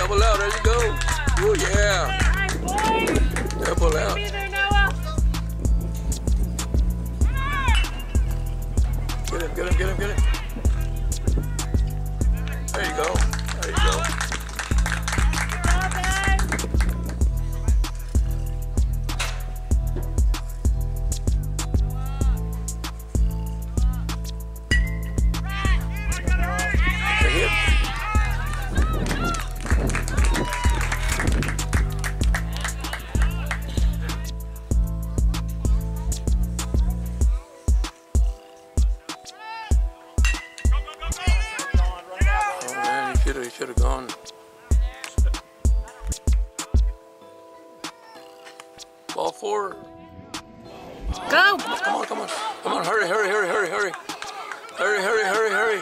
Double out, there you go. Oh, yeah. Double out. Get him, get him, get him, get him. Four. Go! Come on, come on. Come on, hurry, hurry, hurry, hurry, hurry. Hurry, hurry, hurry, hurry.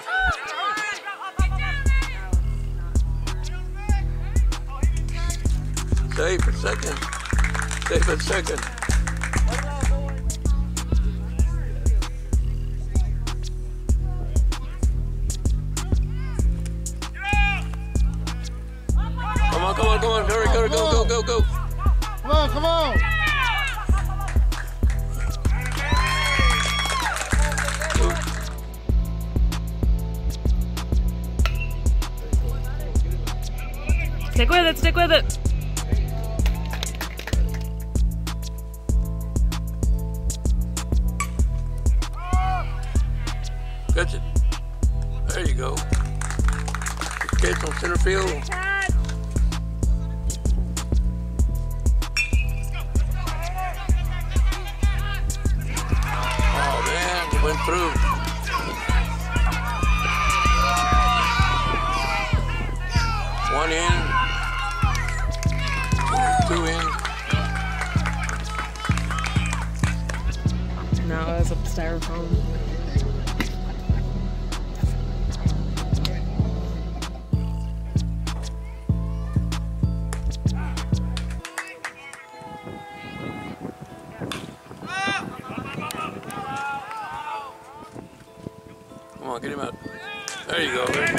Safe at second. Safe a second. Stick with it, stick with it. Catch it. There you go. Catch on center field. Oh man, it went through. One in, two in. No, it was a styrofoam. Come on, get him out. There you go. There you go.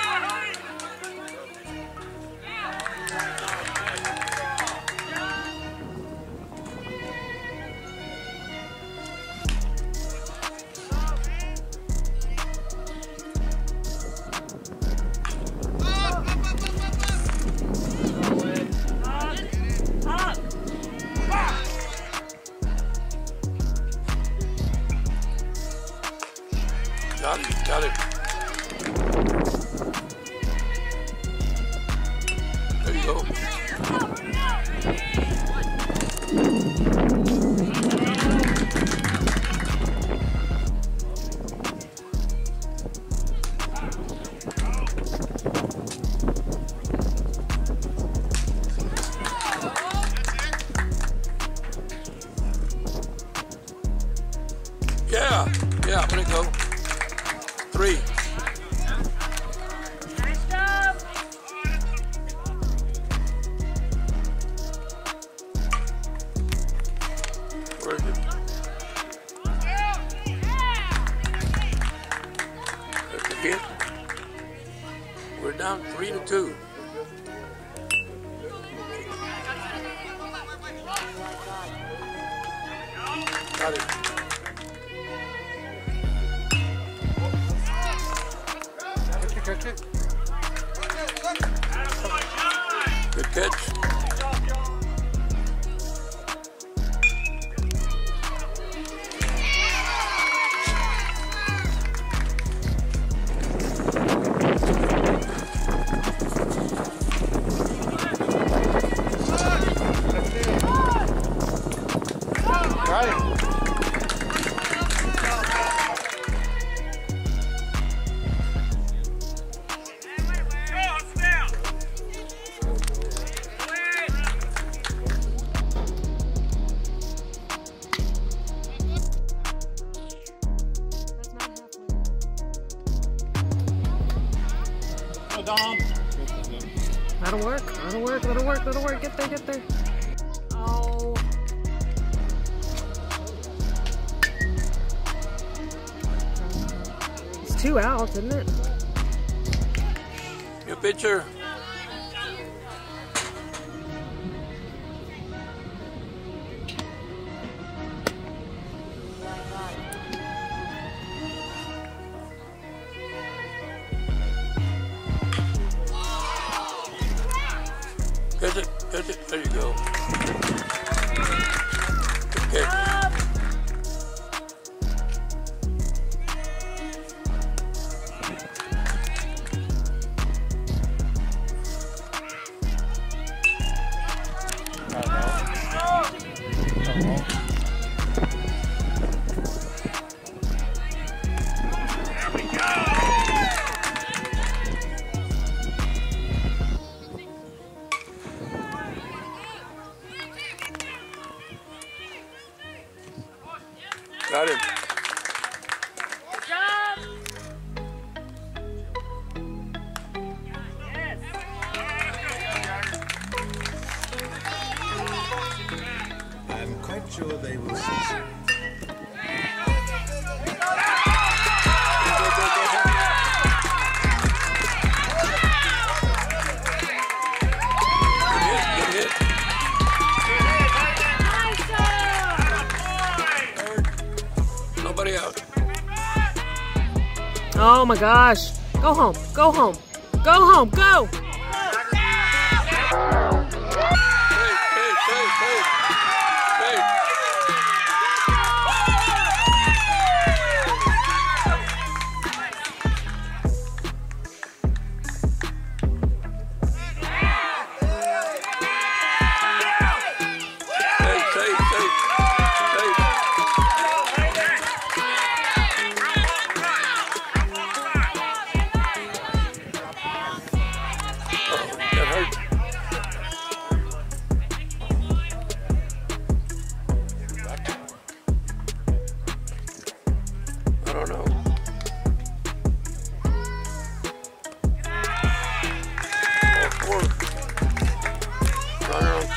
Go. Yeah, yeah, let it go. Three. Is it? There's the hit. We're down three to two. Got it, catch it. Good catch. That'll work, that'll work, that'll work, work. Get there, get there. Oh. It's two outs, isn't it? Your pitcher. they will see. Oh my gosh. Go home. Go home. Go home. Go.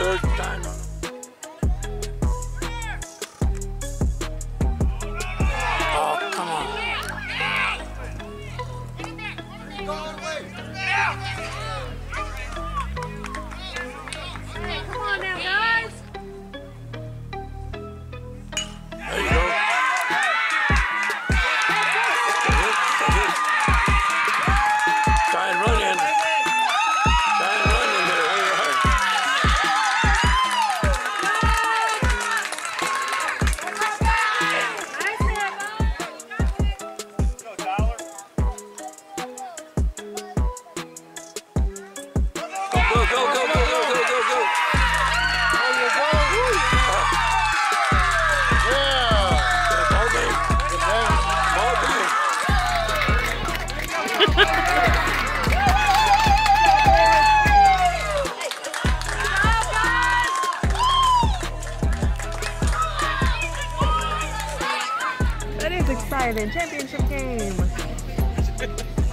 third time. It's exciting. Championship game.